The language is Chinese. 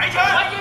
摆拳。